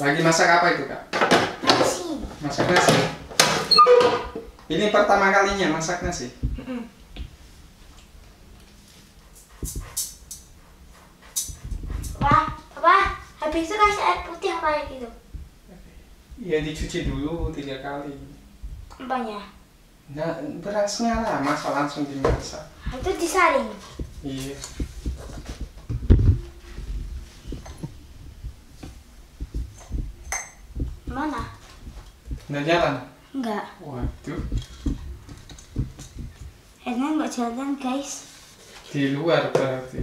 Lagi masak apa itu kak? Nasi. Masak nasi. Ini pertama kalinya masak nasi. Mm-mm. Wah, apa? Habis itu kasih air putih apa ya gitu? Ya dicuci dulu tiga kali. Banyak. Nah, berasnya lah, masa langsung dimasak. Itu disaring. Iya. Mana? Nggak jalan? Enggak. Waduh, Edna enggak jalan, guys. di luar berarti.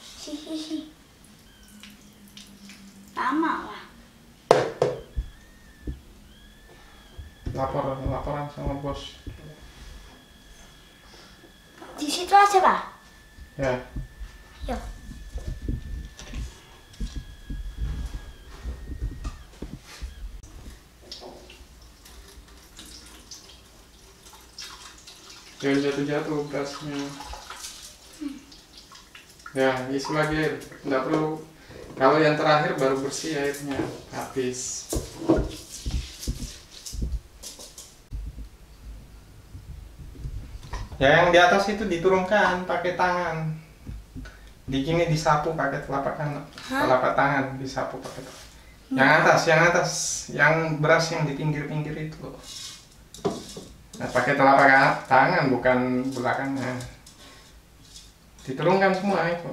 Si. Lama lah. Lapor, laporan sama bos. Di situ aja, Pak. Ya, Yuk. Jangan jatuh-jatuh berasnya. Ya, isi lagi. Nggak perlu. Kalau yang terakhir baru bersih airnya. Habis. Ya, yang di atas itu diturunkan pakai tangan. Di gini disapu pakai telapak tangan. Telapak tangan disapu pakai tangan. Yang atas, yang atas, yang beras yang di pinggir-pinggir itu loh. Nah, pakai telapak tangan bukan belakangnya. Diturunkan semua itu.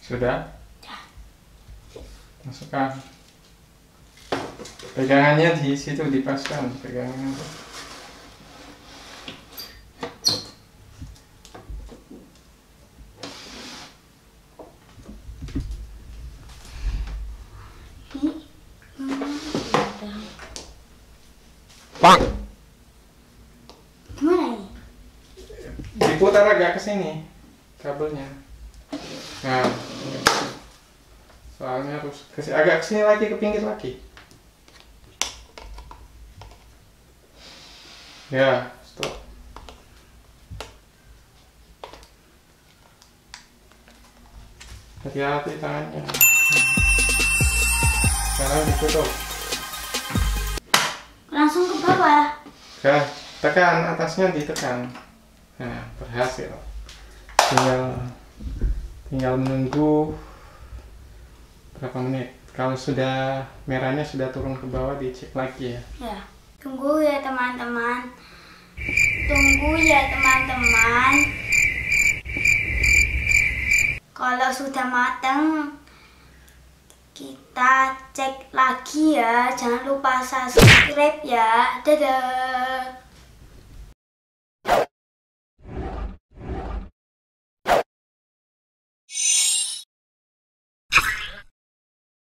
Sudah? Masukkan. Pegangannya di situ dipaskan pegangannya. Ini. Hmm, Bang. Gimana? Diputar agak ke sini kabelnya. Nah. Soalnya harus ke sini- agak ke sini lagi ke pinggir lagi. Ya, stop. Hati-hati tangannya. Sekarang ditutup. Langsung ke bawah. Oke, tekan atasnya ditekan. Nah, berhasil. Tinggal tinggal menunggu berapa menit. Kalau sudah merahnya sudah turun ke bawah dicek lagi ya. Ya. Tunggu ya teman-teman. Tunggu ya teman-teman. Kalau sudah matang, kita cek lagi ya. Jangan lupa subscribe ya. Dadah.